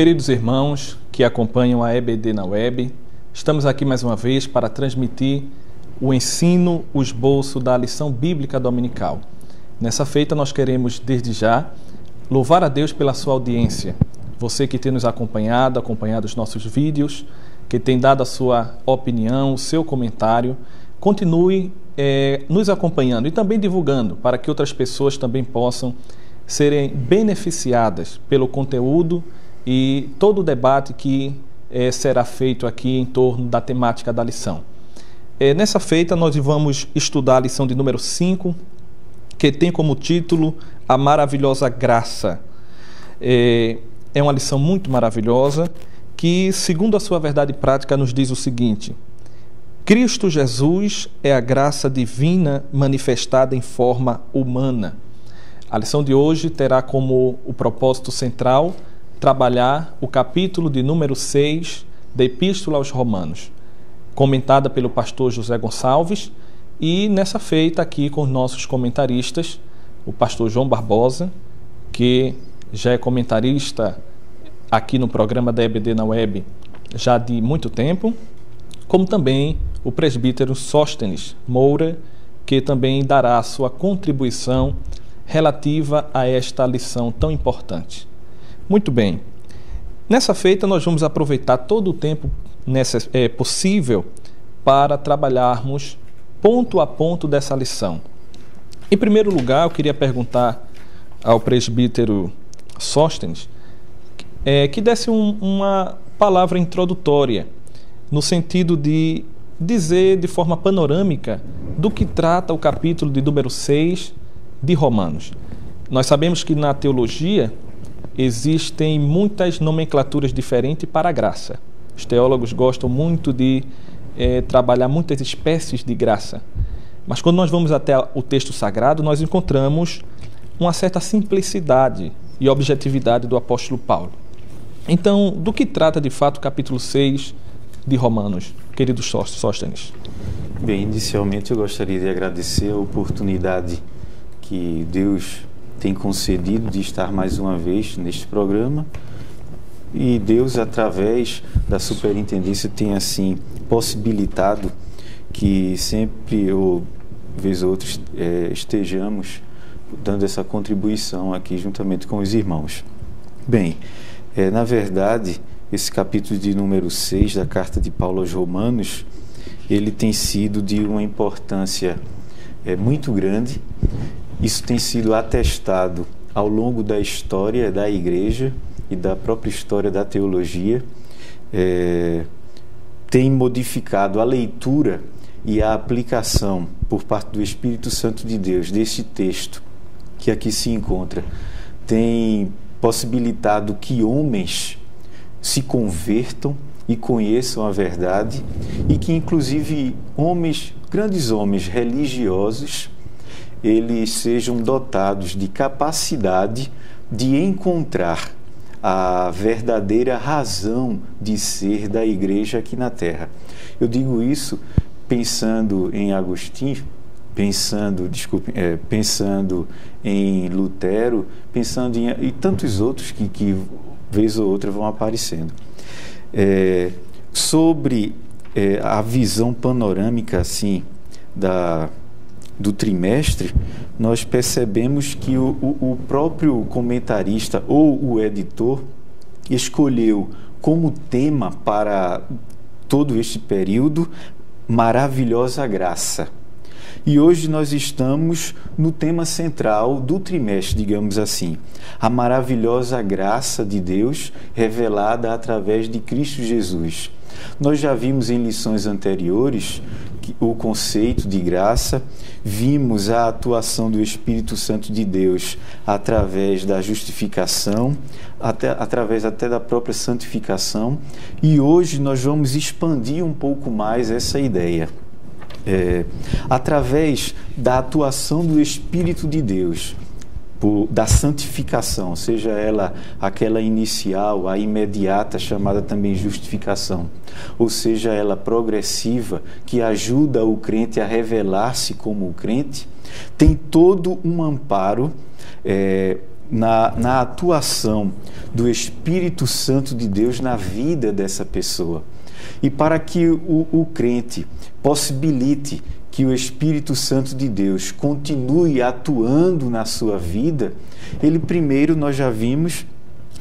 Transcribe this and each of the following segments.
Queridos irmãos que acompanham a EBD na web, estamos aqui mais uma vez para transmitir o ensino, o esboço da lição bíblica dominical. Nessa feita, nós queremos, desde já, louvar a Deus pela sua audiência. Você que tem nos acompanhado, acompanhado os nossos vídeos, que tem dado a sua opinião, o seu comentário, continue é, nos acompanhando e também divulgando para que outras pessoas também possam serem beneficiadas pelo conteúdo e todo o debate que eh, será feito aqui em torno da temática da lição. Eh, nessa feita, nós vamos estudar a lição de número 5, que tem como título A Maravilhosa Graça. Eh, é uma lição muito maravilhosa que, segundo a sua verdade prática, nos diz o seguinte: Cristo Jesus é a graça divina manifestada em forma humana. A lição de hoje terá como o propósito central trabalhar o capítulo de número 6 da Epístola aos Romanos, comentada pelo pastor José Gonçalves, e nessa feita aqui com os nossos comentaristas, o pastor João Barbosa, que já é comentarista aqui no programa da EBD na web já de muito tempo, como também o presbítero Sóstenes Moura, que também dará sua contribuição relativa a esta lição tão importante. Muito bem. Nessa feita, nós vamos aproveitar todo o tempo é, possível para trabalharmos ponto a ponto dessa lição. Em primeiro lugar, eu queria perguntar ao presbítero Sóstenes é, que desse um, uma palavra introdutória, no sentido de dizer de forma panorâmica do que trata o capítulo de número 6 de Romanos. Nós sabemos que na teologia existem muitas nomenclaturas diferentes para a graça. Os teólogos gostam muito de é, trabalhar muitas espécies de graça. Mas quando nós vamos até o texto sagrado, nós encontramos uma certa simplicidade e objetividade do apóstolo Paulo. Então, do que trata de fato o capítulo 6 de Romanos, querido Sóstenes? Bem, inicialmente eu gostaria de agradecer a oportunidade que Deus tem concedido de estar mais uma vez neste programa. E Deus, através da superintendência, tem assim possibilitado que sempre, ou vez ou outra, é, estejamos dando essa contribuição aqui juntamente com os irmãos. Bem, é, na verdade, esse capítulo de número 6 da carta de Paulo aos Romanos, ele tem sido de uma importância é, muito grande isso tem sido atestado ao longo da história da igreja e da própria história da teologia. É, tem modificado a leitura e a aplicação por parte do Espírito Santo de Deus desse texto que aqui se encontra. Tem possibilitado que homens se convertam e conheçam a verdade e que inclusive homens, grandes homens religiosos, eles sejam dotados de capacidade de encontrar a verdadeira razão de ser da igreja aqui na terra. Eu digo isso pensando em Agostinho, pensando, desculpe, é, pensando em Lutero, pensando em e tantos outros que, que vez ou outra vão aparecendo. É, sobre é, a visão panorâmica assim da do trimestre, nós percebemos que o, o, o próprio comentarista ou o editor escolheu como tema para todo este período maravilhosa graça. E hoje nós estamos no tema central do trimestre, digamos assim, a maravilhosa graça de Deus revelada através de Cristo Jesus. Nós já vimos em lições anteriores o conceito de graça, vimos a atuação do Espírito Santo de Deus através da justificação, até, através até da própria santificação, e hoje nós vamos expandir um pouco mais essa ideia. É, através da atuação do Espírito de Deus, por, da santificação, seja ela aquela inicial, a imediata, chamada também justificação, ou seja ela progressiva, que ajuda o crente a revelar-se como o crente, tem todo um amparo é, na, na atuação do Espírito Santo de Deus na vida dessa pessoa. E para que o, o crente possibilite que o Espírito Santo de Deus continue atuando na sua vida, ele primeiro, nós já vimos,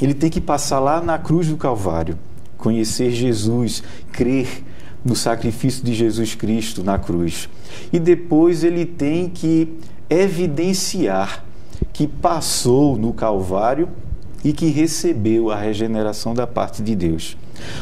ele tem que passar lá na cruz do Calvário, conhecer Jesus, crer no sacrifício de Jesus Cristo na cruz. E depois ele tem que evidenciar que passou no Calvário e que recebeu a regeneração da parte de Deus.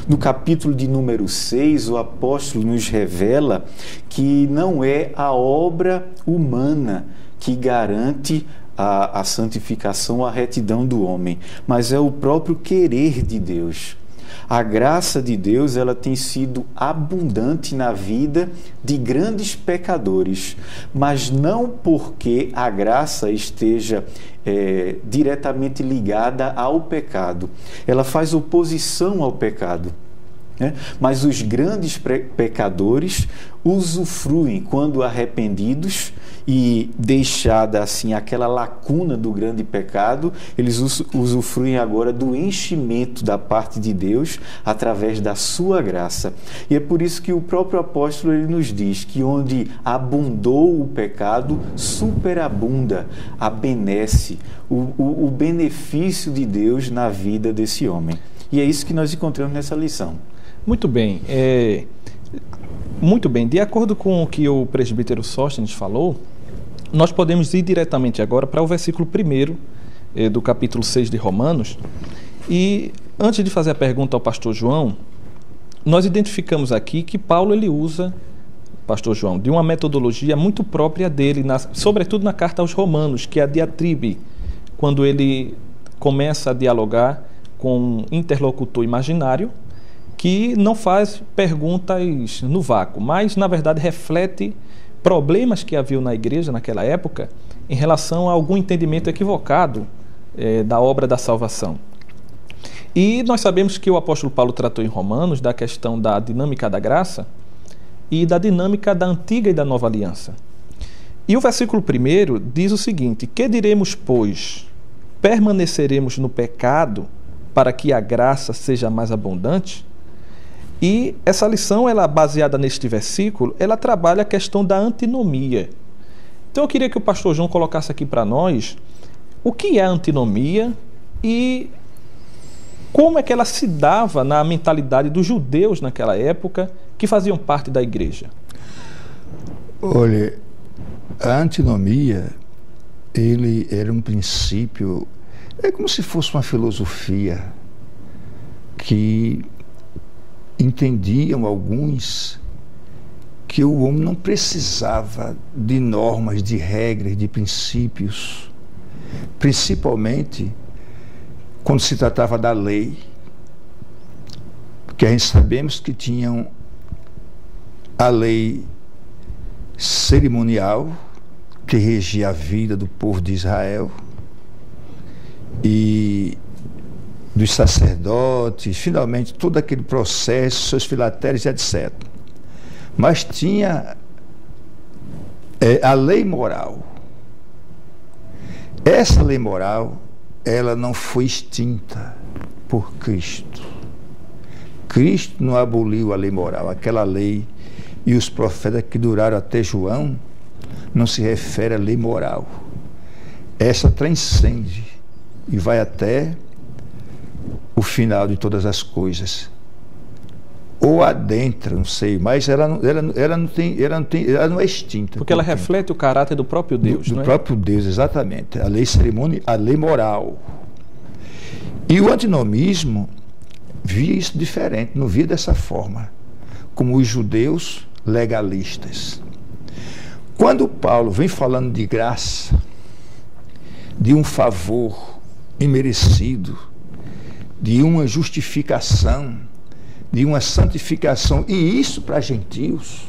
No capítulo de número 6, o apóstolo nos revela que não é a obra humana que garante a, a santificação, a retidão do homem, mas é o próprio querer de Deus. A graça de Deus ela tem sido abundante na vida de grandes pecadores, mas não porque a graça esteja é, diretamente ligada ao pecado. Ela faz oposição ao pecado. Né? Mas os grandes pecadores usufruem, quando arrependidos e deixada assim aquela lacuna do grande pecado, eles usufruem agora do enchimento da parte de Deus através da sua graça. E é por isso que o próprio apóstolo ele nos diz que onde abundou o pecado, superabunda a benesse, o, o, o benefício de Deus na vida desse homem. E é isso que nós encontramos nessa lição. Muito bem. É, muito bem. De acordo com o que o presbítero Sóstenes falou, nós podemos ir diretamente agora para o versículo 1 é, do capítulo 6 de Romanos. E antes de fazer a pergunta ao pastor João, nós identificamos aqui que Paulo ele usa, pastor João, de uma metodologia muito própria dele, na, sobretudo na carta aos Romanos, que é a diatribe, quando ele começa a dialogar com um interlocutor imaginário que não faz perguntas no vácuo, mas na verdade reflete problemas que havia na igreja naquela época em relação a algum entendimento equivocado eh, da obra da salvação. E nós sabemos que o apóstolo Paulo tratou em Romanos da questão da dinâmica da graça e da dinâmica da antiga e da nova aliança. E o versículo 1 diz o seguinte: Que diremos, pois? Permaneceremos no pecado para que a graça seja mais abundante? E essa lição, ela baseada neste versículo, ela trabalha a questão da antinomia. Então eu queria que o pastor João colocasse aqui para nós o que é antinomia e como é que ela se dava na mentalidade dos judeus naquela época que faziam parte da igreja. Olha, a antinomia, ele era um princípio, é como se fosse uma filosofia que entendiam alguns que o homem não precisava de normas, de regras, de princípios, principalmente quando se tratava da lei, porque a gente sabemos que tinham a lei cerimonial que regia a vida do povo de Israel e dos sacerdotes, finalmente todo aquele processo, seus filatérios, etc. Mas tinha é, a lei moral. Essa lei moral, ela não foi extinta por Cristo. Cristo não aboliu a lei moral, aquela lei e os profetas que duraram até João não se refere à lei moral. Essa transcende e vai até o final de todas as coisas. Ou adentra, não sei, mas ela, não, ela, ela, não, tem, ela, não, tem, ela não é extinta. Porque ela tempo. reflete o caráter do próprio Deus, do, do é? próprio Deus, exatamente. A lei cerimônia, a lei moral. E o antinomismo via isso diferente, não via dessa forma, como os judeus legalistas. Quando Paulo vem falando de graça, de um favor imerecido, de uma justificação, de uma santificação, e isso para gentios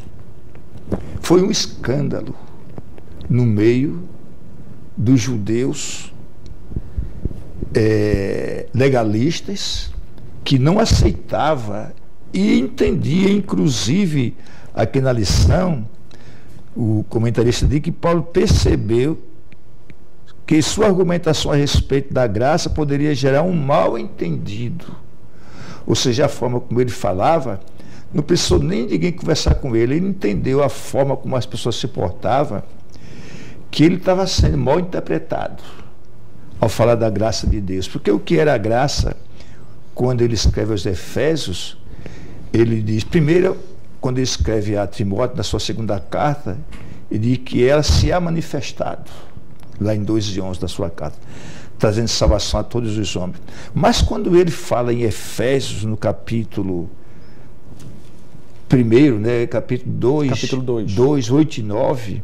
foi um escândalo no meio dos judeus é, legalistas que não aceitava e entendia, inclusive, aqui na lição, o comentarista diz que Paulo percebeu que sua argumentação a respeito da graça poderia gerar um mal entendido. Ou seja, a forma como ele falava, não precisou nem ninguém conversar com ele, ele entendeu a forma como as pessoas se portavam, que ele estava sendo mal interpretado ao falar da graça de Deus. Porque o que era a graça, quando ele escreve aos Efésios, ele diz, primeiro, quando ele escreve a Timóteo, na sua segunda carta, ele diz que ela se há manifestado lá em 2 e 11 da sua carta, trazendo salvação a todos os homens. Mas quando ele fala em Efésios, no capítulo 1, né, capítulo 2, capítulo 2. 2, 8 e 9,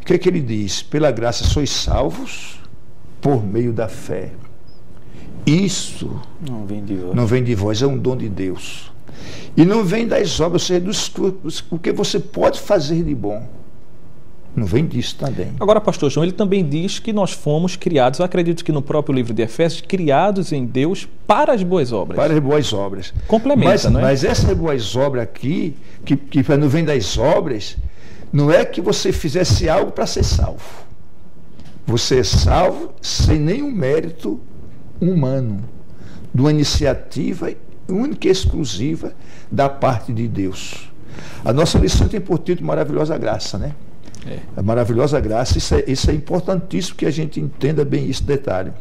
o que é que ele diz? Pela graça sois salvos por meio da fé. Isso não vem de vós, não vem de vós é um dom de Deus. E não vem das obras, ou seja, dos, o que você pode fazer de bom. Não vem disso também. Agora, pastor João, ele também diz que nós fomos criados, eu acredito que no próprio livro de Efésios, criados em Deus para as boas obras. Para as boas obras. Complementa, mas, não é? Mas essas boas obras aqui, que, que não vem das obras, não é que você fizesse algo para ser salvo. Você é salvo sem nenhum mérito humano, de uma iniciativa única e exclusiva da parte de Deus. A nossa lição tem por título Maravilhosa Graça, né? É. A maravilhosa graça, isso é, isso é importantíssimo que a gente entenda bem esse detalhe.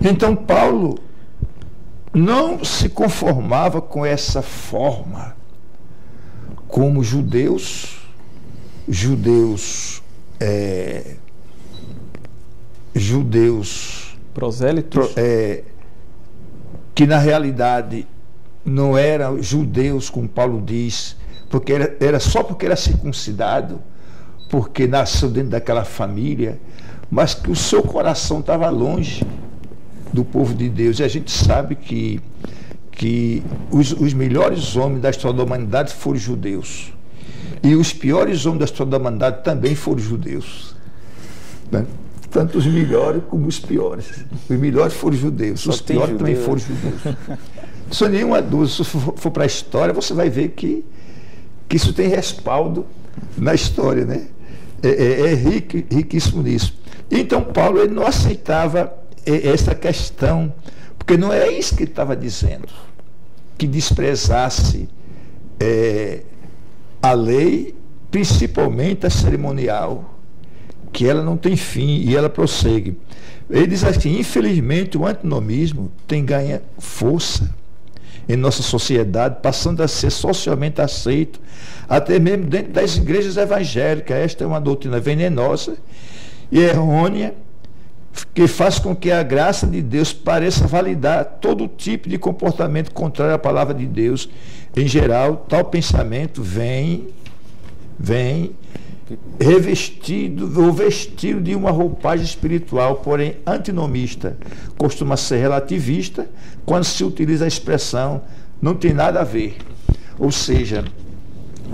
Então, Paulo não se conformava com essa forma como judeus, judeus, é, judeus prosélitos, é, que na realidade não eram judeus, como Paulo diz, porque era, era só porque era circuncidado, porque nasceu dentro daquela família, mas que o seu coração estava longe do povo de Deus. E a gente sabe que, que os, os melhores homens da história da humanidade foram judeus. E os piores homens da história da humanidade também foram judeus. Né? Tanto os melhores como os piores. Os melhores foram judeus, Só os piores judeu. também foram judeus. Sem nenhuma dúvida, se for, for para a história, você vai ver que que isso tem respaldo na história, né? É, é, é riquíssimo nisso. Então Paulo ele não aceitava essa questão, porque não é isso que ele estava dizendo, que desprezasse é, a lei, principalmente a cerimonial, que ela não tem fim e ela prossegue. Ele diz assim: infelizmente o antinomismo tem ganha força em nossa sociedade, passando a ser socialmente aceito, até mesmo dentro das igrejas evangélicas. Esta é uma doutrina venenosa e errônea, que faz com que a graça de Deus pareça validar todo tipo de comportamento contrário à palavra de Deus. Em geral, tal pensamento vem, vem revestido ou vestido de uma roupagem espiritual, porém antinomista. Costuma ser relativista quando se utiliza a expressão não tem nada a ver. Ou seja,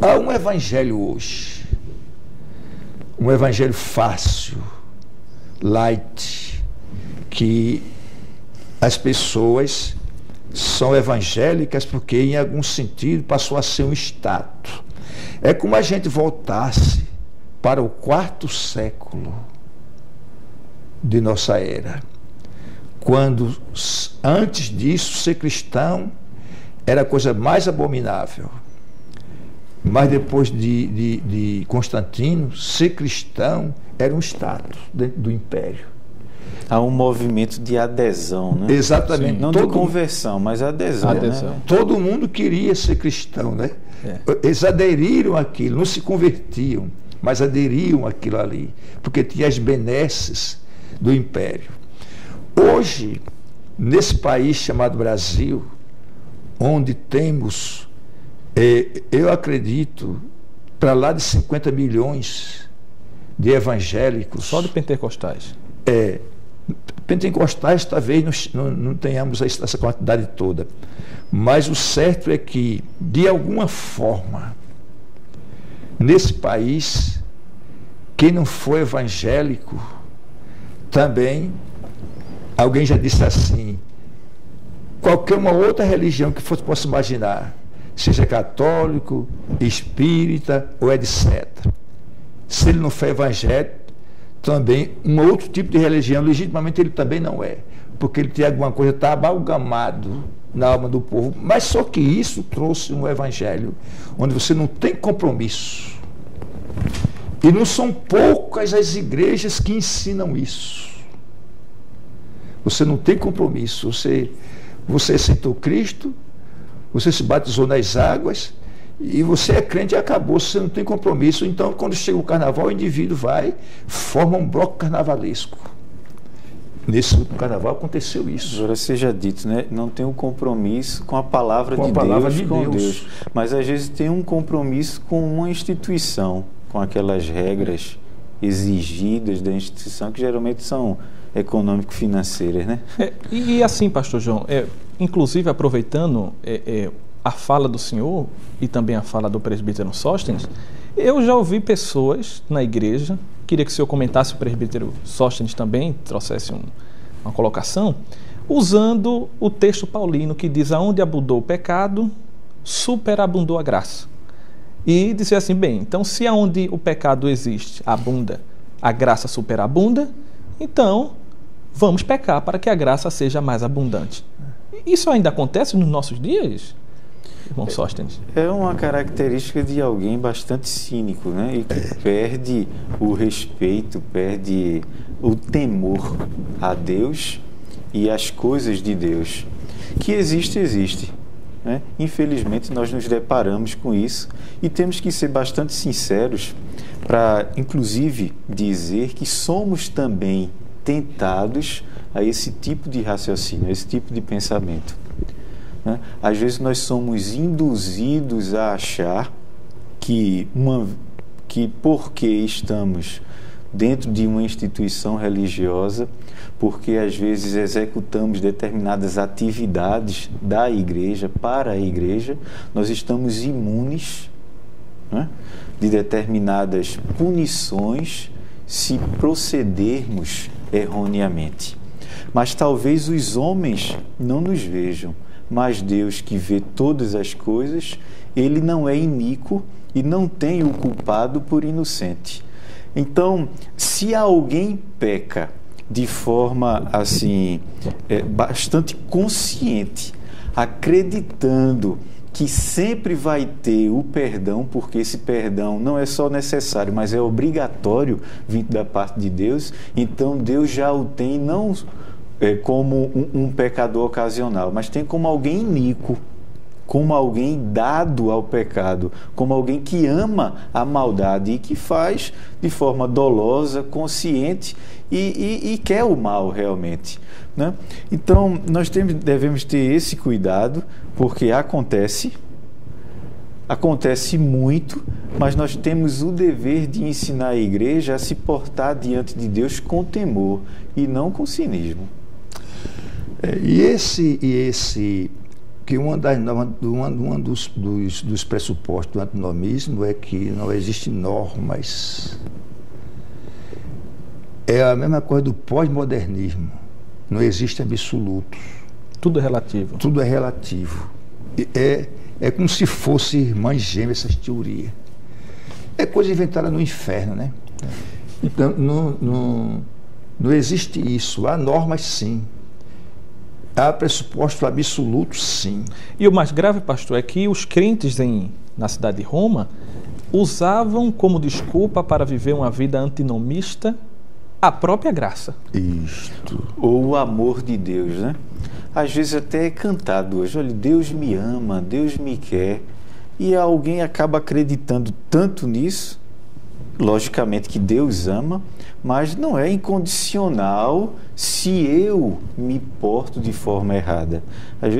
há um evangelho hoje, um evangelho fácil, light, que as pessoas são evangélicas porque, em algum sentido, passou a ser um status. É como a gente voltasse para o quarto século de nossa era, quando antes disso ser cristão era a coisa mais abominável. Mas depois de, de, de Constantino, ser cristão era um status dentro do império. Há um movimento de adesão, né? Exatamente. Sim. Não Todo, de conversão, mas adesão. adesão. Né? Todo mundo queria ser cristão, né? É. Eles aderiram àquilo, não se convertiam mas aderiam àquilo ali, porque tinha as benesses do império. Hoje, nesse país chamado Brasil, onde temos, eh, eu acredito, para lá de 50 milhões de evangélicos. Só de pentecostais? É. Pentecostais talvez não, não, não tenhamos essa quantidade toda. Mas o certo é que, de alguma forma, nesse país, quem não foi evangélico, também, alguém já disse assim, qualquer uma outra religião que você possa imaginar, seja católico, espírita ou etc. Se ele não foi evangélico, também um outro tipo de religião, legitimamente ele também não é, porque ele tem alguma coisa, está amalgamado na alma do povo. Mas só que isso trouxe um evangelho onde você não tem compromisso. E não são poucas as igrejas que ensinam isso. Você não tem compromisso. Você, você aceitou Cristo, você se batizou nas águas, e você é crente e acabou, você não tem compromisso. Então, quando chega o carnaval, o indivíduo vai, forma um bloco carnavalesco. Nesse último carnaval aconteceu isso. Agora seja dito, né? Não tem um compromisso com a palavra, com de, a palavra Deus, de com Deus. Deus. Mas às vezes tem um compromisso com uma instituição, com aquelas regras exigidas da instituição, que geralmente são econômico-financeiras, né? É, e, e, assim, pastor João, é, inclusive aproveitando é, é a fala do senhor e também a fala do presbítero Sóstenes, eu já ouvi pessoas na igreja, queria que o senhor comentasse o presbítero Sóstenes também, trouxesse um, uma colocação, usando o texto paulino que diz: Aonde abundou o pecado, superabundou a graça. E dizer assim: bem, então se aonde o pecado existe, abunda, a graça superabunda, então vamos pecar para que a graça seja mais abundante. Isso ainda acontece nos nossos dias? Sóstenes? É uma característica de alguém bastante cínico, né? E que é. perde o respeito, perde o temor a Deus e às coisas de Deus. Que existe, existe. Né? Infelizmente, nós nos deparamos com isso e temos que ser bastante sinceros para, inclusive, dizer que somos também tentados a esse tipo de raciocínio, a esse tipo de pensamento. Né? Às vezes nós somos induzidos a achar que, uma, que porque estamos dentro de uma instituição religiosa, porque às vezes executamos determinadas atividades da igreja para a igreja, nós estamos imunes né, de determinadas punições se procedermos erroneamente. Mas talvez os homens não nos vejam mas Deus que vê todas as coisas, ele não é iníquo e não tem o culpado por inocente. Então, se alguém peca de forma assim é, bastante consciente, acreditando que sempre vai ter o perdão, porque esse perdão não é só necessário, mas é obrigatório vindo da parte de Deus, então Deus já o tem não é, como um, um pecador ocasional, mas tem como alguém iníquo, como alguém dado ao pecado, como alguém que ama a maldade e que faz de forma dolosa, consciente e, e, e quer o mal realmente. Né? Então, nós temos, devemos ter esse cuidado, porque acontece, acontece muito, mas nós temos o dever de ensinar a igreja a se portar diante de Deus com temor e não com cinismo. É, e esse, e esse que uma, das, uma, uma dos, dos, dos, pressupostos do antinomismo é que não existem normas. É a mesma coisa do pós-modernismo. Não existe absolutos. Tudo é relativo. Tudo é relativo. É, é como se fosse irmãs gêmeas essas teorias. É coisa inventada no inferno, né? Então, não, não, não existe isso. Há normas, sim. Há pressuposto absoluto, sim. E o mais grave, pastor, é que os crentes em, na cidade de Roma usavam como desculpa para viver uma vida antinomista a própria graça. Isto. Ou o amor de Deus, né? Às vezes até é cantado hoje, olha, Deus me ama, Deus me quer. E alguém acaba acreditando tanto nisso, logicamente que Deus ama, mas não é incondicional se eu me porto de forma errada.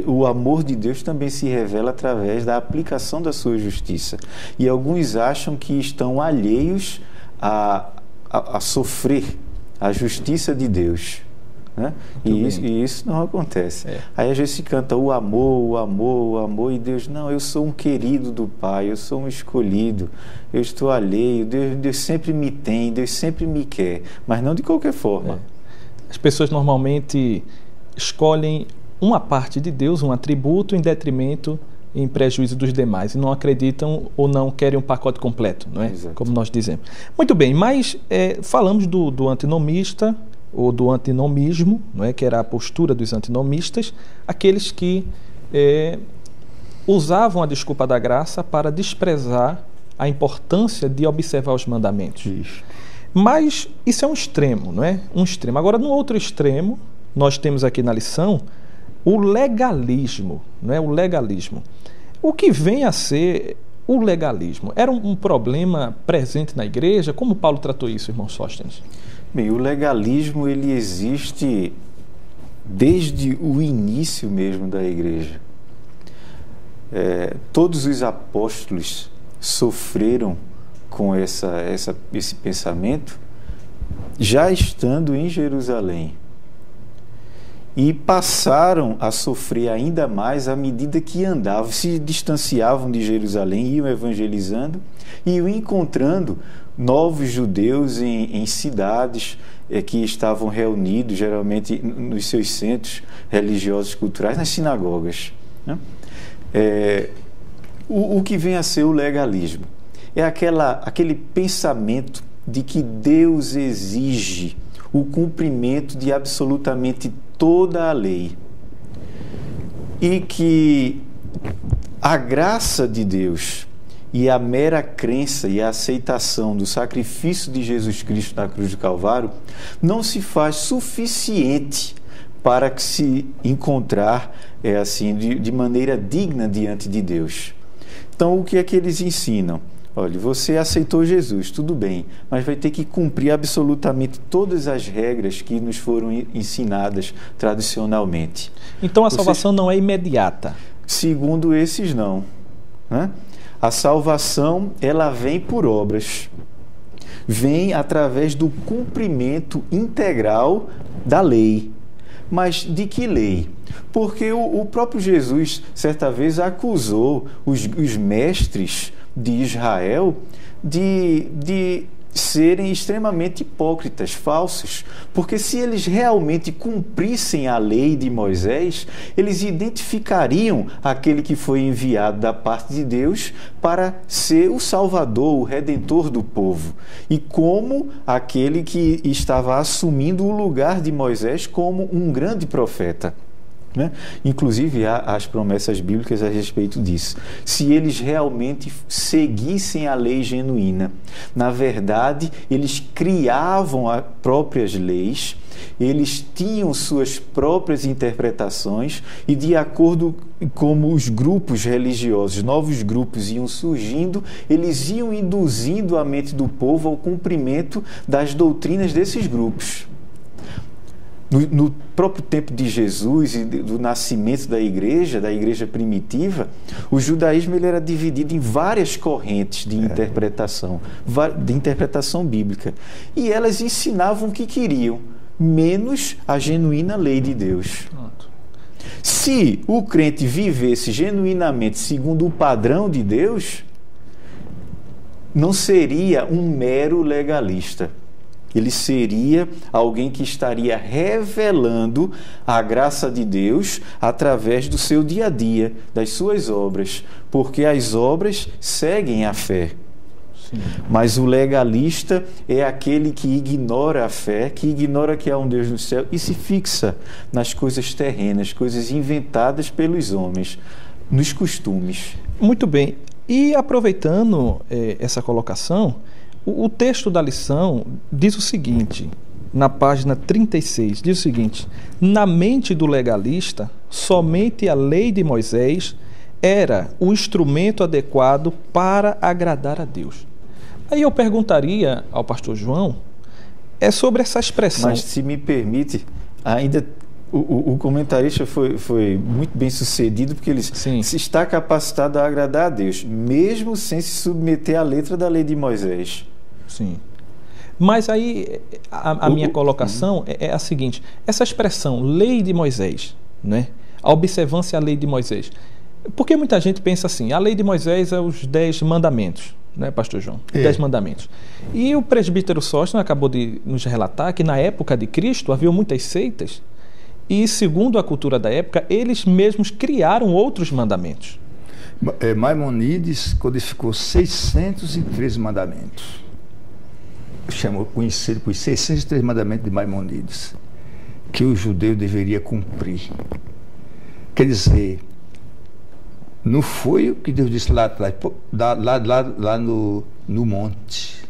O amor de Deus também se revela através da aplicação da sua justiça. E alguns acham que estão alheios a, a, a sofrer a justiça de Deus. Né? E, isso, e, isso, não acontece. É. Aí a gente se canta o amor, o amor, o amor, e Deus, não, eu sou um querido do Pai, eu sou um escolhido, eu estou alheio, Deus, Deus sempre me tem, Deus sempre me quer, mas não de qualquer forma. É. As pessoas normalmente escolhem uma parte de Deus, um atributo, em detrimento em prejuízo dos demais e não acreditam ou não querem um pacote completo, não é? Exato. Como nós dizemos. Muito bem, mas é, falamos do, do antinomista ou do antinomismo, não é? que era a postura dos antinomistas, aqueles que é, usavam a desculpa da graça para desprezar a importância de observar os mandamentos. Isso. Mas isso é um extremo, não é? Um extremo. Agora, no outro extremo, nós temos aqui na lição o legalismo, não é? O legalismo. O que vem a ser o legalismo? Era um, um problema presente na igreja? Como Paulo tratou isso, irmão Sóstenes? Bem, o legalismo ele existe desde o início mesmo da igreja. É, todos os apóstolos sofreram com essa, essa, esse pensamento já estando em Jerusalém. E passaram a sofrer ainda mais à medida que andavam, se distanciavam de Jerusalém, iam evangelizando e iam encontrando novos judeus em, em cidades é, que estavam reunidos, geralmente nos seus centros religiosos culturais, nas sinagogas. Né? É, o, o que vem a ser o legalismo? É aquela, aquele pensamento de que Deus exige o cumprimento de absolutamente toda a lei e que a graça de Deus e a mera crença e a aceitação do sacrifício de Jesus Cristo na cruz do Calvário não se faz suficiente para que se encontrar é assim de, de maneira digna diante de Deus. Então, o que é que eles ensinam? Olha, você aceitou Jesus, tudo bem, mas vai ter que cumprir absolutamente todas as regras que nos foram ensinadas tradicionalmente. Então a salvação não é imediata. Segundo esses, não. Né? A salvação ela vem por obras, vem através do cumprimento integral da lei. Mas de que lei? Porque o, o próprio Jesus, certa vez, acusou os, os mestres de Israel de, de serem extremamente hipócritas, falsos, porque se eles realmente cumprissem a lei de Moisés, eles identificariam aquele que foi enviado da parte de Deus para ser o salvador, o redentor do povo, e como aquele que estava assumindo o lugar de Moisés como um grande profeta. Né? Inclusive, há as promessas bíblicas a respeito disso. Se eles realmente seguissem a lei genuína, na verdade, eles criavam as próprias leis, eles tinham suas próprias interpretações e, de acordo como os grupos religiosos, novos grupos iam surgindo, eles iam induzindo a mente do povo ao cumprimento das doutrinas desses grupos. No, no, próprio tempo de Jesus e do nascimento da igreja, da igreja primitiva, o judaísmo ele era dividido em várias correntes de é. interpretação, de interpretação bíblica. E elas ensinavam o que queriam, menos a genuína lei de Deus. Se o crente vivesse genuinamente segundo o padrão de Deus, não seria um mero legalista ele seria alguém que estaria revelando a graça de Deus através do seu dia a dia, das suas obras, porque as obras seguem a fé. Mas o legalista é aquele que ignora a fé, que ignora que há um Deus no céu e se fixa nas coisas terrenas, coisas inventadas pelos homens, nos costumes. Muito bem. E aproveitando eh, essa colocação, o, o texto da lição diz o seguinte, na página 36, diz o seguinte: Na mente do legalista, somente a lei de Moisés era o instrumento adequado para agradar a Deus. Aí eu perguntaria ao pastor João é sobre essa expressão. Mas se me permite, ainda o, o, comentarista foi, foi muito bem sucedido porque ele Sim. se está capacitado a agradar a Deus, mesmo sem se submeter à letra da lei de Moisés. Sim. Mas aí a, a minha colocação é, é, a seguinte: essa expressão lei de Moisés, né? a observância à lei de Moisés. Porque muita gente pensa assim: a lei de Moisés é os dez mandamentos, né, Pastor João? É. Dez mandamentos. E o presbítero Sóstenes acabou de nos relatar que na época de Cristo havia muitas seitas e, segundo a cultura da época, eles mesmos criaram outros mandamentos. É, Maimonides codificou 613 mandamentos. Chamou, conhecido por 603 mandamentos de Maimonides, que o judeu deveria cumprir. Quer dizer, não foi o que Deus disse lá atrás, lá, lá, lá no, no monte.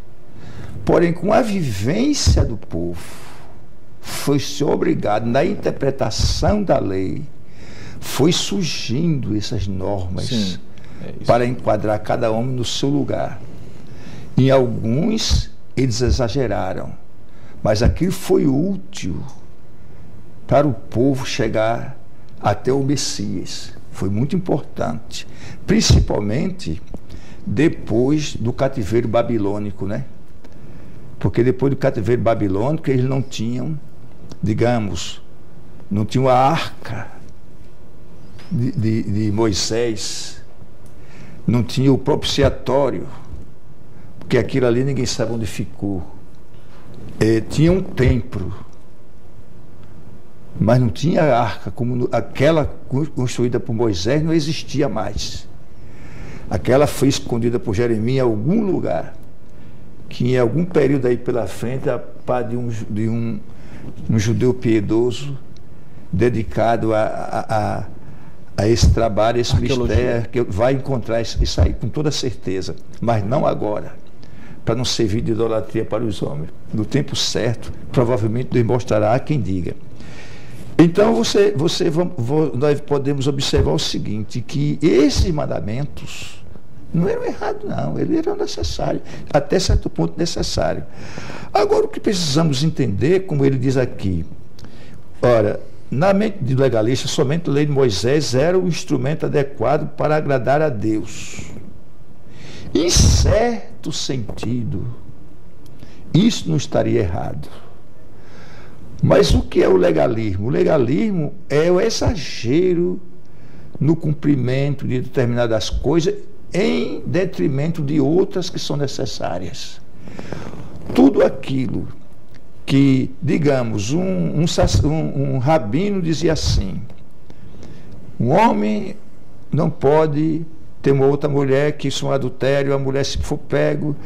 Porém, com a vivência do povo, foi-se obrigado, na interpretação da lei, foi surgindo essas normas Sim, é para enquadrar cada homem no seu lugar. Em alguns, eles exageraram, mas aquilo foi útil para o povo chegar até o Messias. Foi muito importante, principalmente depois do cativeiro babilônico, né? Porque depois do cativeiro babilônico eles não tinham, digamos, não tinham a arca de, de, de Moisés, não tinha o propiciatório, porque aquilo ali ninguém sabe onde ficou. É, tinha um templo mas não tinha arca, como aquela construída por Moisés não existia mais. Aquela foi escondida por Jeremias em algum lugar, que em algum período aí pela frente, a pá de um, de um, um judeu piedoso, dedicado a, a, a, a esse trabalho, esse mistério, que vai encontrar isso aí com toda certeza, mas não agora para não servir de idolatria para os homens. No tempo certo, provavelmente Deus mostrará quem diga. Então você, você nós podemos observar o seguinte, que esses mandamentos não eram errados, não, eles eram necessários, até certo ponto necessários. Agora o que precisamos entender, como ele diz aqui, ora, na mente do legalista, somente a lei de Moisés era o instrumento adequado para agradar a Deus. Em certo sentido, isso não estaria errado. Mas o que é o legalismo? O legalismo é o exagero no cumprimento de determinadas coisas em detrimento de outras que são necessárias. Tudo aquilo que, digamos, um, um, um, um rabino dizia assim: um homem não pode ter uma outra mulher que isso é um adultério, a mulher se for pego,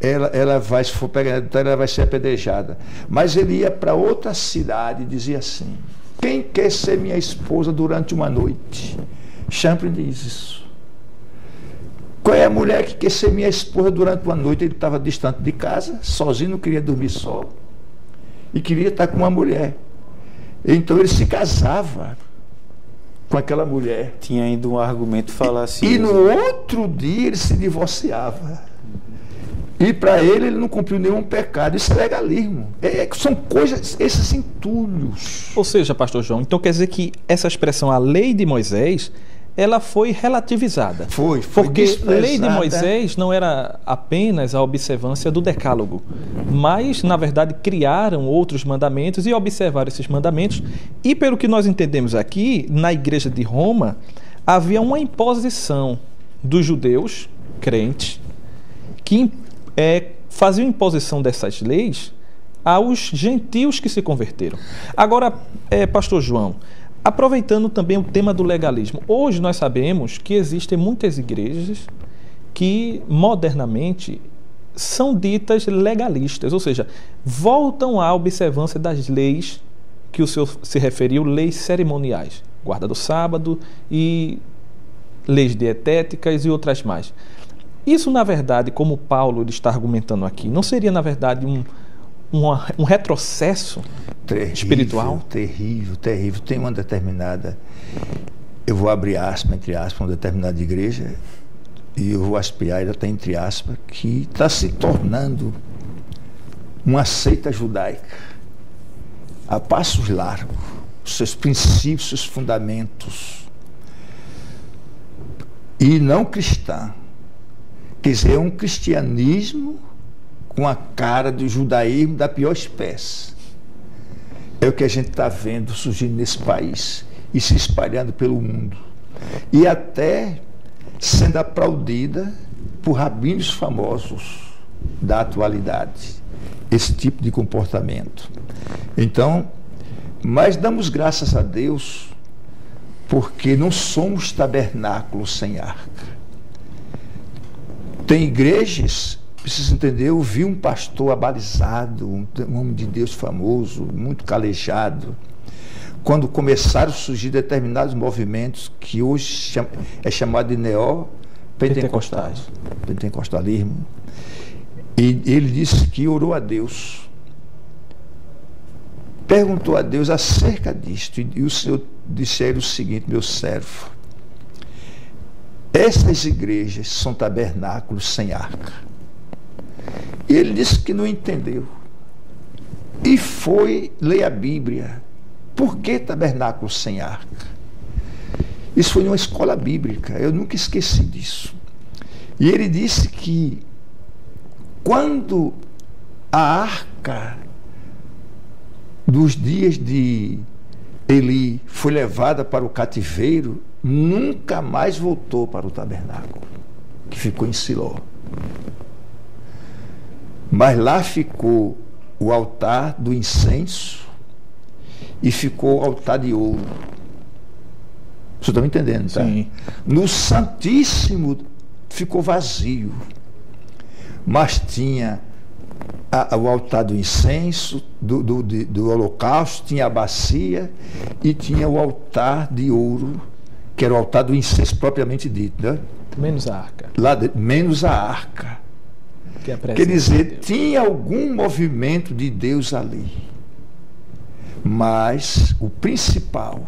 ela, ela vai, se for então ela vai ser apedrejada. Mas ele ia para outra cidade e dizia assim: Quem quer ser minha esposa durante uma noite? Champlin diz isso. Qual é a mulher que quer ser minha esposa durante uma noite? Ele estava distante de casa, sozinho, não queria dormir só. E queria estar com uma mulher. Então ele se casava com aquela mulher. Tinha ainda um argumento falar assim. E no outro dia ele se divorciava. E para ele, ele não cumpriu nenhum pecado. Isso é legalismo. É, é, são coisas, esses entulhos. Ou seja, pastor João, então quer dizer que essa expressão, a lei de Moisés, ela foi relativizada. Foi, foi Porque a lei de Moisés não era apenas a observância do decálogo, mas, na verdade, criaram outros mandamentos e observaram esses mandamentos. E, pelo que nós entendemos aqui, na igreja de Roma, havia uma imposição dos judeus crentes que é, faziam imposição dessas leis aos gentios que se converteram. Agora, é, Pastor João, aproveitando também o tema do legalismo, hoje nós sabemos que existem muitas igrejas que modernamente são ditas legalistas, ou seja, voltam à observância das leis que o senhor se referiu, leis cerimoniais, guarda do sábado e leis dietéticas e outras mais. Isso, na verdade, como Paulo está argumentando aqui, não seria, na verdade, um, um, um retrocesso terrível, espiritual? Terrível, terrível. Tem uma determinada. Eu vou abrir aspas, entre aspas, uma determinada igreja, e eu vou aspirar, ela está entre aspas, que está se tornando uma seita judaica a passos largos, seus princípios, seus fundamentos, e não cristã Quer dizer, é um cristianismo com a cara do judaísmo da pior espécie. É o que a gente está vendo surgindo nesse país e se espalhando pelo mundo. E até sendo aplaudida por rabinos famosos da atualidade, esse tipo de comportamento. Então, mas damos graças a Deus porque não somos tabernáculos sem arca. Tem igrejas, precisa entender, eu vi um pastor abalizado, um, homem de Deus famoso, muito calejado, quando começaram a surgir determinados movimentos que hoje é chamado de neo-pentecostais, pentecostalismo. E ele disse que orou a Deus, perguntou a Deus acerca disto, e o Senhor disse a ele o seguinte: meu servo, essas igrejas são tabernáculos sem arca. E ele disse que não entendeu. E foi ler a Bíblia. Por que tabernáculo sem arca? Isso foi numa escola bíblica, eu nunca esqueci disso. E ele disse que quando a arca dos dias de Eli foi levada para o cativeiro, nunca mais voltou para o tabernáculo, que ficou em Siló. Mas lá ficou o altar do incenso e ficou o altar de ouro. Vocês estão entendendo, tá? Sim. No Santíssimo ficou vazio, mas tinha a, o altar do incenso, do, do, do holocausto, tinha a bacia e tinha o altar de ouro, que era o altar do incenso propriamente dito. Né? Menos a arca. Lá de, menos a arca. Que é Quer dizer, de tinha algum movimento de Deus ali. Mas o principal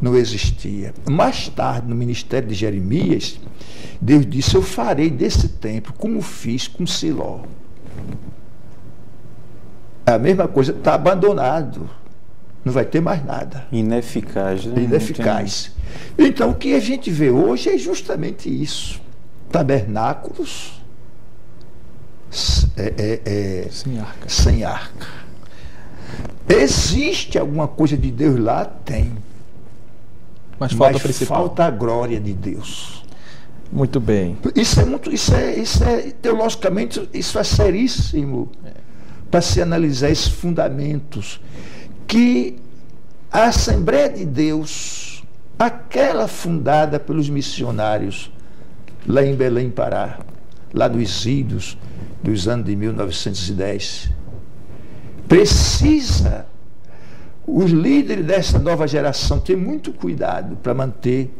não existia. Mais tarde, no ministério de Jeremias, Deus disse: Eu farei desse templo como fiz com Siló. É a mesma coisa, está abandonado. Não vai ter mais nada. Ineficaz, né? Ineficaz. Então, o que a gente vê hoje é justamente isso. Tabernáculos é, é, é, sem, arca. sem arca. Existe alguma coisa de Deus lá? Tem. Mas falta, Mas falta a glória de Deus. Muito bem. Isso é muito, isso é, isso é teologicamente, isso é seríssimo. É para se analisar esses fundamentos que a Assembleia de Deus, aquela fundada pelos missionários lá em Belém, Pará, lá dos idos dos anos de 1910, precisa os líderes dessa nova geração ter muito cuidado para manter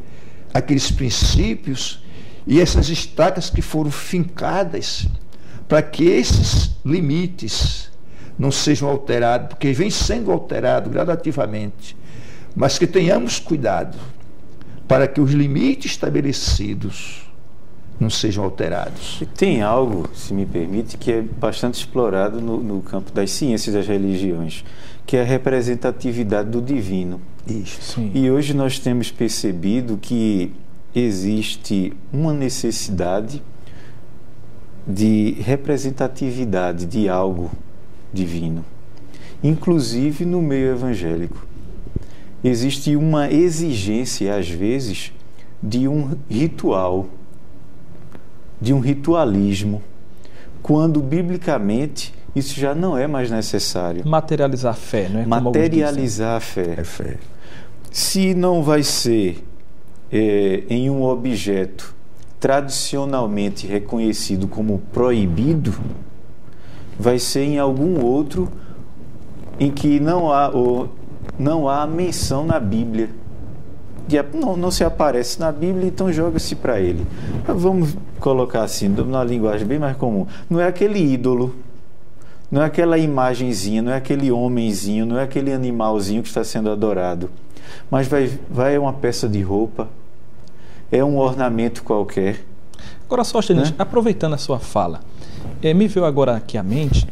aqueles princípios e essas estacas que foram fincadas para que esses limites não sejam alterados, porque vem sendo alterado gradativamente, mas que tenhamos cuidado para que os limites estabelecidos não sejam alterados. E tem algo, se me permite, que é bastante explorado no, no campo das ciências das religiões, que é a representatividade do divino. Isso. E hoje nós temos percebido que existe uma necessidade de representatividade de algo divino, inclusive no meio evangélico. Existe uma exigência, às vezes, de um ritual, de um ritualismo, quando biblicamente isso já não é mais necessário. Materializar a fé, não é? Materializar a fé. É fé. Se não vai ser é, em um objeto tradicionalmente reconhecido como proibido, vai ser em algum outro em que não há, ou, não há menção na Bíblia. Não, não se aparece na Bíblia, então joga-se para ele. Vamos colocar assim, numa linguagem bem mais comum. Não é aquele ídolo, não é aquela imagenzinha, não é aquele homenzinho, não é aquele animalzinho que está sendo adorado. Mas vai, vai uma peça de roupa, é um ornamento qualquer. Agora, só, né? aproveitando a sua fala, é, me veio agora aqui à mente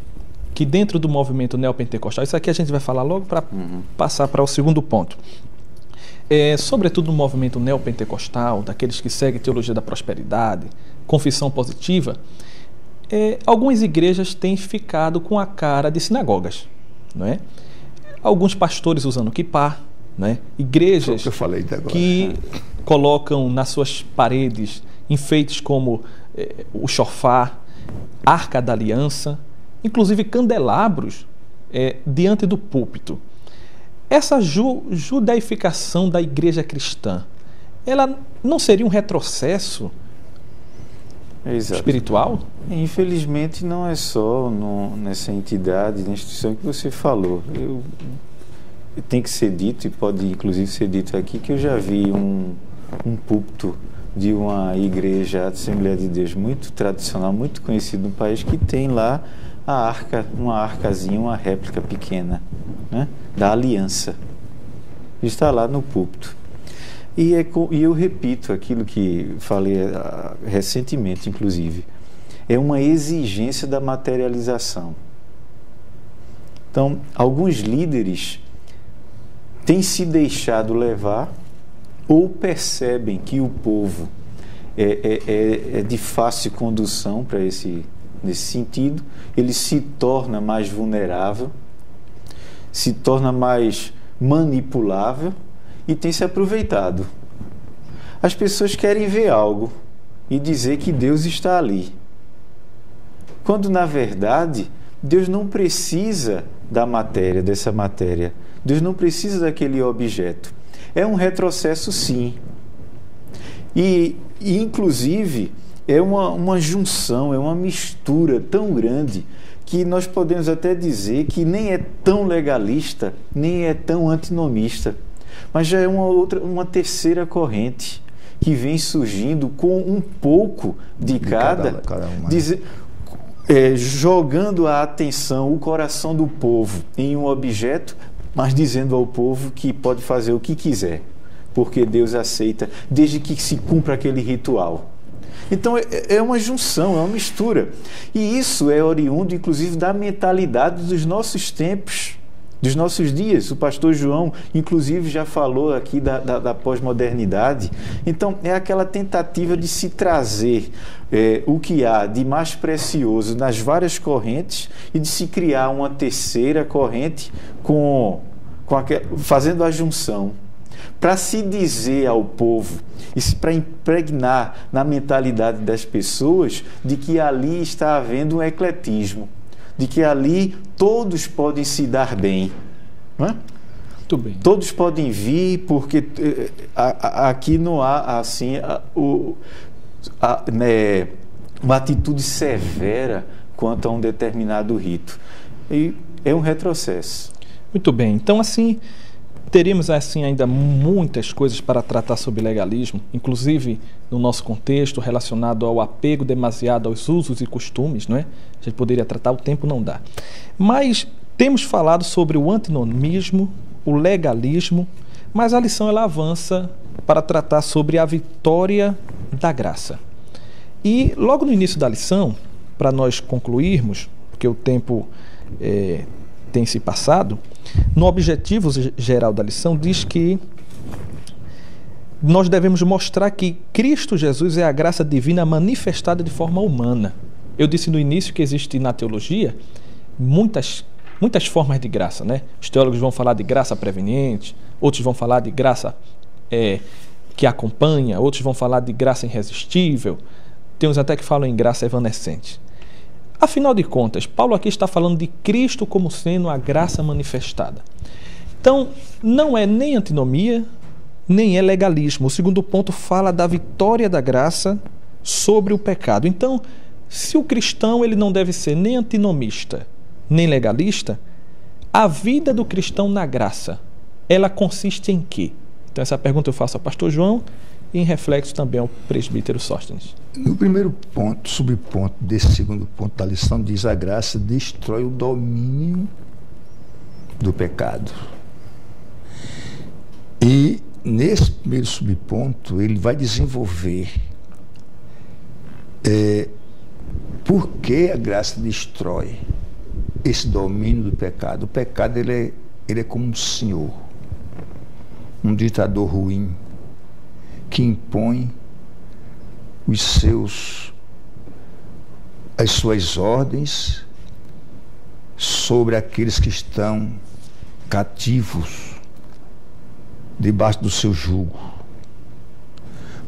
que dentro do movimento neopentecostal, isso aqui a gente vai falar logo para uhum. passar para o segundo ponto. É, sobretudo no movimento neopentecostal, daqueles que seguem teologia da prosperidade, confissão positiva, é, algumas igrejas têm ficado com a cara de sinagogas, não é? Alguns pastores usando kippah, né? Igrejas que, que colocam nas suas paredes enfeites como eh, o chofar, arca da aliança, inclusive candelabros eh, diante do púlpito. Essa ju judaificação da igreja cristã, ela não seria um retrocesso Exato. espiritual? Infelizmente não é só no, nessa entidade, na instituição que você falou. Eu, tem que ser dito, e pode inclusive ser dito aqui, que eu já vi um, um púlpito de uma igreja Assembleia de Deus muito tradicional, muito conhecido no país, que tem lá a arca, uma arcazinha, uma réplica pequena né, da aliança. Está lá no púlpito. E, é, e eu repito aquilo que falei uh, recentemente, inclusive. É uma exigência da materialização. Então, alguns líderes têm se deixado levar ou percebem que o povo é, é, é, é de fácil condução para esse nesse sentido, ele se torna mais vulnerável, se torna mais manipulável e tem se aproveitado. As pessoas querem ver algo e dizer que Deus está ali. Quando na verdade, Deus não precisa da matéria, dessa matéria. Deus não precisa daquele objeto. É um retrocesso, sim. E, inclusive, é uma, uma junção, é uma mistura tão grande que nós podemos até dizer que nem é tão legalista, nem é tão antinomista, mas já é uma outra, uma terceira corrente que vem surgindo com um pouco de, de cada, cada, cada. Né? É, jogando a atenção, o coração do povo em um objeto, mas dizendo ao povo que pode fazer o que quiser, porque Deus aceita, desde que se cumpra aquele ritual. Então é, é uma junção, é uma mistura. E isso é oriundo, inclusive, da mentalidade dos nossos tempos dos nossos dias. O pastor João, inclusive, já falou aqui da, da, da pós-modernidade. Então, é aquela tentativa de se trazer é, o que há de mais precioso nas várias correntes e de se criar uma terceira corrente com, com fazendo a junção para se dizer ao povo e para impregnar na mentalidade das pessoas de que ali está havendo um ecletismo, de que ali todos podem se dar bem. Não é? Muito bem. Todos podem vir, porque eh, a, a, aqui não há assim a, o, né, uma atitude severa quanto a um determinado rito. E é um retrocesso. Muito bem. Então, assim, Teríamos assim ainda muitas coisas para tratar sobre legalismo, inclusive no nosso contexto relacionado ao apego demasiado aos usos e costumes, não é? A gente poderia tratar, o tempo não dá. Mas temos falado sobre o antinomismo, o legalismo, mas a lição ela avança para tratar sobre a vitória da graça. E logo no início da lição, para nós concluirmos, porque o tempo é, tem se passado, no objetivo geral da lição, diz que nós devemos mostrar que Cristo Jesus é a graça divina manifestada de forma humana. Eu disse no início que existe na teologia muitas, muitas formas de graça, né? Os teólogos vão falar de graça preveniente, outros vão falar de graça é, que acompanha, outros vão falar de graça irresistível, tem uns até que falam em graça evanescente. Afinal de contas, Paulo aqui está falando de Cristo como sendo a graça manifestada. Então, não é nem antinomia, nem é legalismo. O segundo ponto fala da vitória da graça sobre o pecado. Então, se o cristão ele não deve ser nem antinomista, nem legalista, a vida do cristão na graça, ela consiste em quê? Então, essa pergunta eu faço ao pastor João e em reflexo também ao presbítero Sóstenes. No primeiro ponto, subponto desse segundo ponto da lição, diz a graça destrói o domínio do pecado. E nesse primeiro subponto, ele vai desenvolver é, por que a graça destrói esse domínio do pecado. O pecado ele é, ele é como um senhor, um ditador ruim, que impõe os seus as suas ordens sobre aqueles que estão cativos debaixo do seu jugo.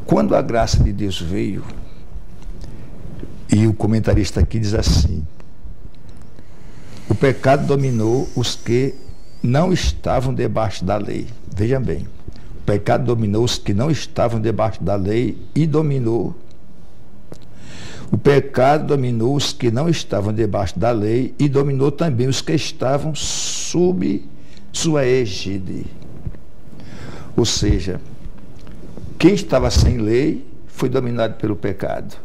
Quando a graça de Deus veio, e o comentarista aqui diz assim: o pecado dominou os que não estavam debaixo da lei. Veja bem, pecado dominou os que não estavam debaixo da lei e dominou O pecado dominou os que não estavam debaixo da lei e dominou também os que estavam sob sua égide. Ou seja, quem estava sem lei foi dominado pelo pecado.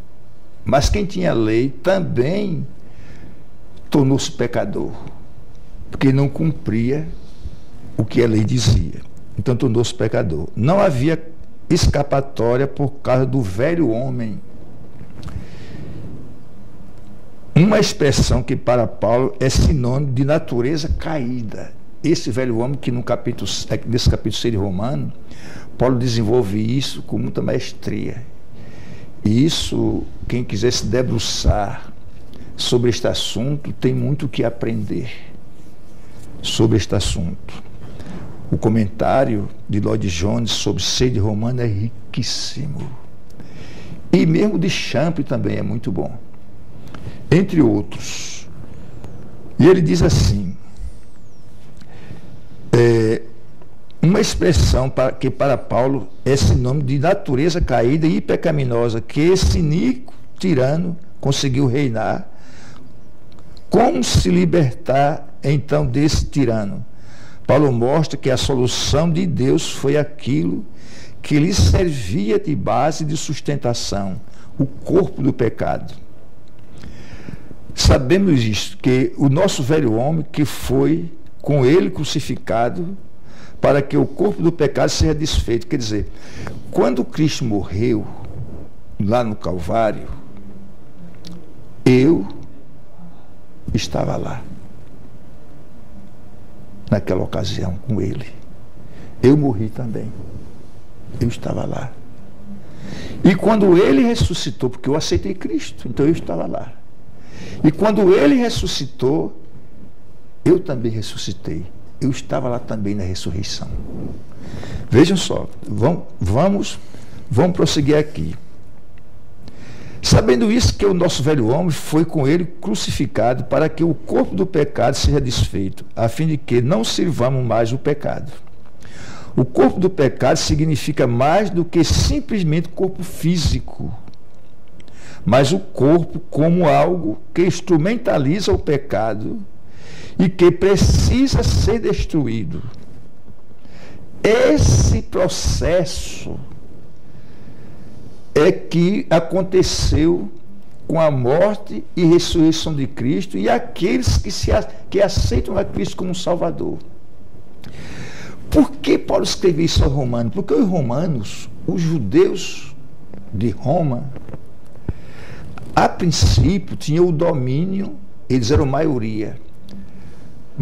Mas quem tinha lei também tornou-se pecador, porque não cumpria o que a lei dizia. Então tornou-se pecador. Não havia escapatória por causa do velho homem. Uma expressão que para Paulo é sinônimo de natureza caída. Esse velho homem que no capítulo, nesse capítulo 6 de Romano, Paulo desenvolve isso com muita maestria. E isso, quem quiser se debruçar sobre este assunto, tem muito que aprender sobre este assunto. O comentário de Lloyd Jones sobre sede romana é riquíssimo. E mesmo de Champ também é muito bom. Entre outros. E ele diz assim: é, uma expressão para, que para Paulo é sinônimo de natureza caída e pecaminosa, que esse Nico tirano conseguiu reinar. Como se libertar então desse tirano? Paulo mostra que a solução de Deus foi aquilo que lhe servia de base de sustentação, o corpo do pecado. Sabemos isso, que o nosso velho homem que foi com ele crucificado para que o corpo do pecado seja desfeito. Quer dizer, quando Cristo morreu lá no Calvário, eu estava lá, naquela ocasião, com ele. Eu morri também. Eu estava lá. E quando ele ressuscitou, porque eu aceitei Cristo, então eu estava lá. E quando ele ressuscitou, eu também ressuscitei eu estava lá também na ressurreição. Vejam só, vamos, vamos, vamos prosseguir aqui. Sabendo isso, que o nosso velho homem foi com ele crucificado para que o corpo do pecado seja desfeito, a fim de que não sirvamos mais o pecado. O corpo do pecado significa mais do que simplesmente corpo físico, mas o corpo como algo que instrumentaliza o pecado e que precisa ser destruído. Esse processo é que aconteceu com a morte e ressurreição de Cristo e aqueles que, se, que aceitam a Cristo como Salvador. Por que Paulo escreveu isso aos romanos? Porque os romanos, os judeus de Roma, a princípio tinham o domínio, eles eram maioria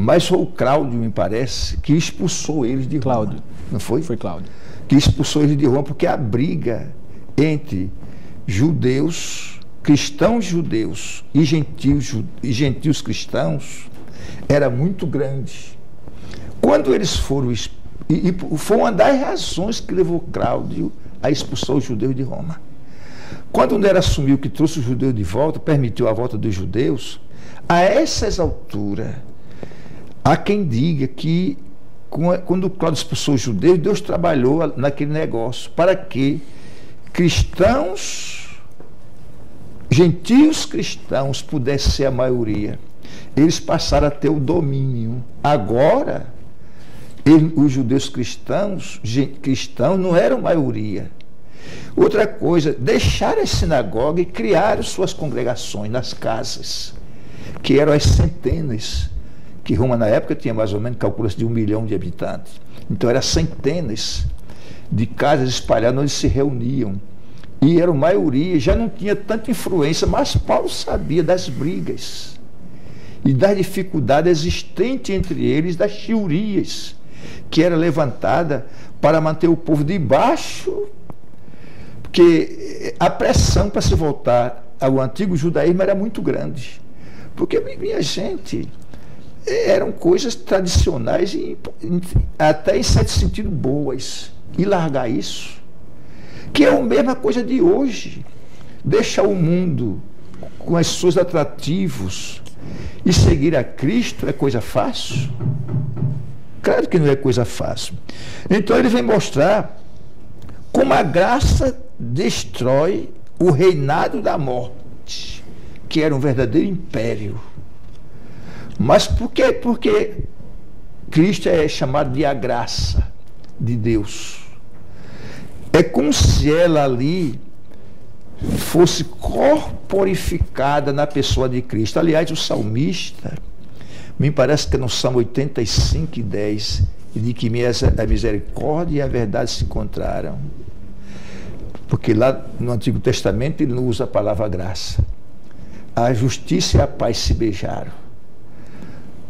mas foi o Cláudio, me parece, que expulsou eles de Roma. Cláudio. Não foi? Foi Cláudio. Que expulsou eles de Roma, porque a briga entre judeus, cristãos judeus e gentios, e gentios cristãos era muito grande. Quando eles foram. E, e foi uma das razões que levou Cláudio a expulsar os judeus de Roma. Quando Nero assumiu que trouxe os judeus de volta, permitiu a volta dos judeus, a essas alturas Há quem diga que quando Cláudio expulsou os judeus, Deus trabalhou naquele negócio para que cristãos, gentios cristãos, pudessem ser a maioria. Eles passaram a ter o domínio. Agora, eles, os judeus cristãos, cristãos não eram maioria. Outra coisa, deixaram a sinagoga e criaram suas congregações nas casas, que eram as centenas que Roma na época tinha mais ou menos, calcula-se de um milhão de habitantes. Então eram centenas de casas espalhadas onde se reuniam. E era a maioria, já não tinha tanta influência, mas Paulo sabia das brigas e das dificuldades existentes entre eles, das teorias que era levantada para manter o povo debaixo, porque a pressão para se voltar ao antigo judaísmo era muito grande. Porque, minha gente, eram coisas tradicionais e até em certo sentido boas. E largar isso, que é a mesma coisa de hoje. Deixar o mundo com as seus atrativos e seguir a Cristo é coisa fácil? Claro que não é coisa fácil. Então ele vem mostrar como a graça destrói o reinado da morte que era um verdadeiro império. Mas por quê? Porque Cristo é chamado de a graça de Deus. É como se ela ali fosse corporificada na pessoa de Cristo. Aliás, o salmista, me parece que é no Salmo 85 e 10, de que a misericórdia e a verdade se encontraram. Porque lá no Antigo Testamento ele não usa a palavra graça. A justiça e a paz se beijaram.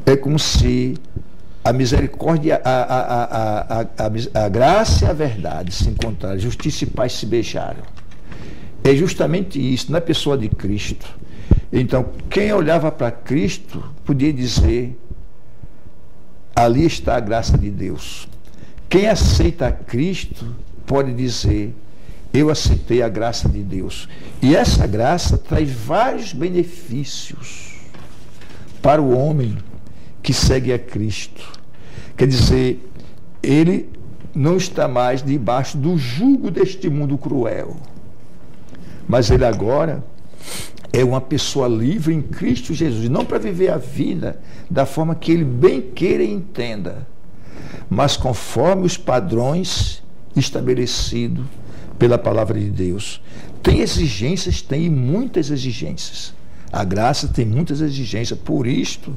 É como se a misericórdia, a, a, a, a, graça e a verdade se encontraram, justiça e paz se beijaram. É justamente isso, na pessoa de Cristo. Então, quem olhava para Cristo podia dizer: ali está a graça de Deus. Quem aceita Cristo pode dizer: eu aceitei a graça de Deus. E essa graça traz vários benefícios para o homem que segue a Cristo. Quer dizer, ele não está mais debaixo do jugo deste mundo cruel. Mas ele agora é uma pessoa livre em Cristo Jesus, não para viver a vida da forma que ele bem queira e entenda, mas conforme os padrões estabelecidos pela palavra de Deus. Tem exigências, tem muitas exigências. A graça tem muitas exigências. Por isto,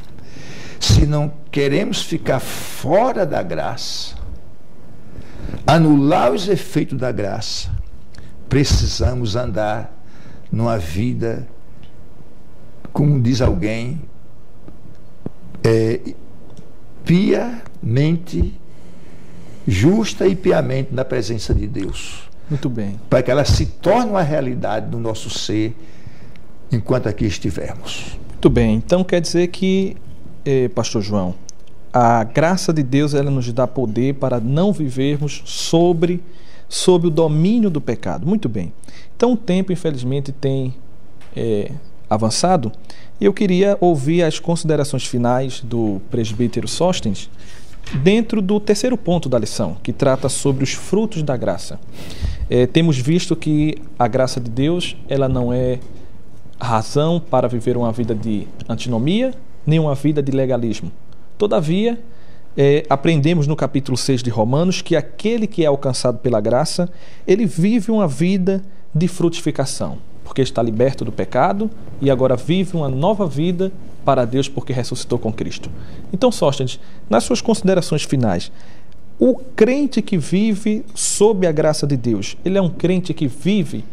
se não queremos ficar fora da graça, anular os efeitos da graça, precisamos andar numa vida, como diz alguém, é, piamente, justa e piamente na presença de Deus. Muito bem. Para que ela se torne uma realidade do nosso ser enquanto aqui estivermos. Muito bem. Então quer dizer que, eh, Pastor João, a graça de Deus ela nos dá poder para não vivermos sobre sob o domínio do pecado. Muito bem. Então o tempo, infelizmente, tem é, avançado. E eu queria ouvir as considerações finais do presbítero Sóstenes dentro do terceiro ponto da lição, que trata sobre os frutos da graça. É, temos visto que a graça de Deus ela não é razão para viver uma vida de antinomia, nem uma vida de legalismo. Todavia, é, aprendemos no capítulo 6 de Romanos que aquele que é alcançado pela graça, ele vive uma vida de frutificação, porque está liberto do pecado e agora vive uma nova vida para Deus porque ressuscitou com Cristo. Então, Sóstenes, nas suas considerações finais, o crente que vive sob a graça de Deus, ele é um crente que vive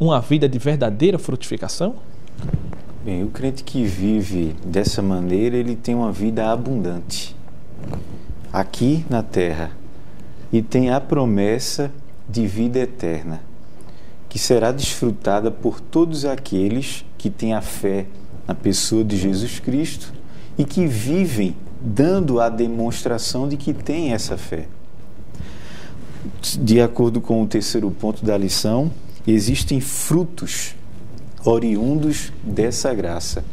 uma vida de verdadeira frutificação? Bem, o crente que vive dessa maneira, ele tem uma vida abundante aqui na terra e tem a promessa de vida eterna, que será desfrutada por todos aqueles que têm a fé na pessoa de Jesus Cristo e que vivem dando a demonstração de que tem essa fé. De acordo com o terceiro ponto da lição, existem frutos oriundos dessa graça.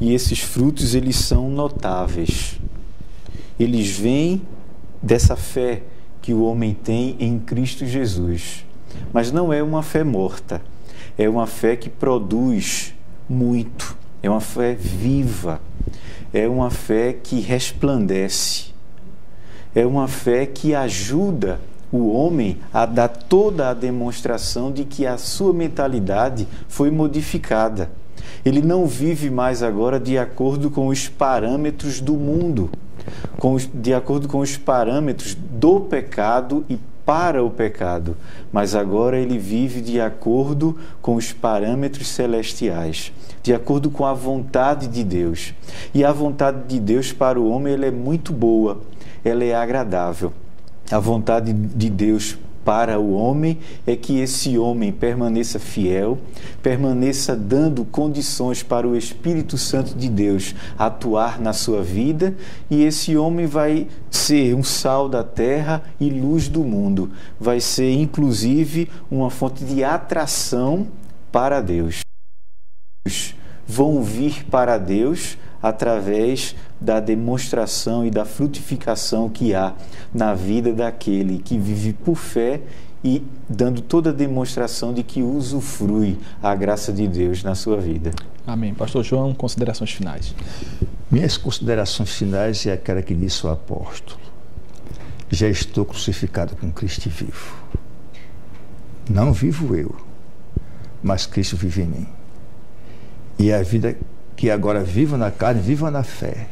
E esses frutos eles são notáveis. Eles vêm dessa fé que o homem tem em Cristo Jesus. Mas não é uma fé morta. É uma fé que produz muito. É uma fé viva é uma fé que resplandece, é uma fé que ajuda o homem a dar toda a demonstração de que a sua mentalidade foi modificada. Ele não vive mais agora de acordo com os parâmetros do mundo, os, de acordo com os parâmetros do pecado e para o pecado, mas agora ele vive de acordo com os parâmetros celestiais, de acordo com a vontade de Deus. E a vontade de Deus para o homem ela é muito boa, ela é agradável. A vontade de Deus para o homem é que esse homem permaneça fiel, permaneça dando condições para o Espírito Santo de Deus atuar na sua vida, e esse homem vai ser um sal da terra e luz do mundo, vai ser inclusive uma fonte de atração para Deus. Vão vir para Deus através da demonstração e da frutificação que há na vida daquele que vive por fé e dando toda a demonstração de que usufrui a graça de Deus na sua vida. Amém. Pastor João, considerações finais. Minhas considerações finais é aquela que disse o apóstolo. Já estou crucificado com Cristo vivo. Não vivo eu, mas Cristo vive em mim. E a vida que agora vivo na carne, viva na fé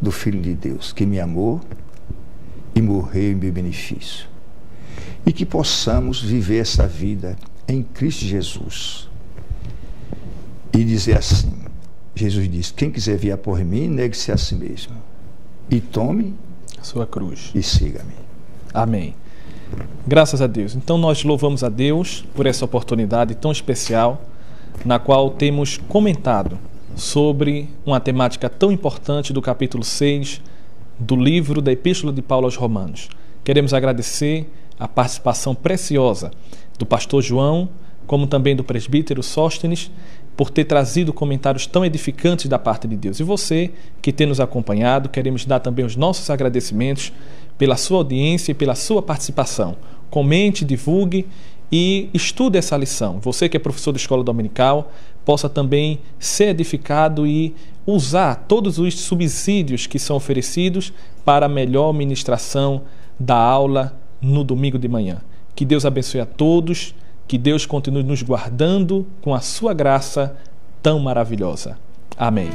do Filho de Deus, que me amou e morreu em meu benefício. E que possamos viver essa vida em Cristo Jesus. E dizer assim: Jesus disse: Quem quiser vir por mim, negue-se a si mesmo. E tome a sua cruz. E siga-me. Amém. Graças a Deus. Então nós louvamos a Deus por essa oportunidade tão especial na qual temos comentado sobre uma temática tão importante do capítulo 6 do livro da Epístola de Paulo aos Romanos. Queremos agradecer a participação preciosa do pastor João, como também do presbítero Sóstenes, por ter trazido comentários tão edificantes da parte de Deus. E você que tem nos acompanhado, queremos dar também os nossos agradecimentos pela sua audiência e pela sua participação. Comente, divulgue e estude essa lição. Você que é professor de escola dominical, possa também ser edificado e usar todos os subsídios que são oferecidos para a melhor ministração da aula no domingo de manhã. Que Deus abençoe a todos, que Deus continue nos guardando com a sua graça tão maravilhosa. Amém.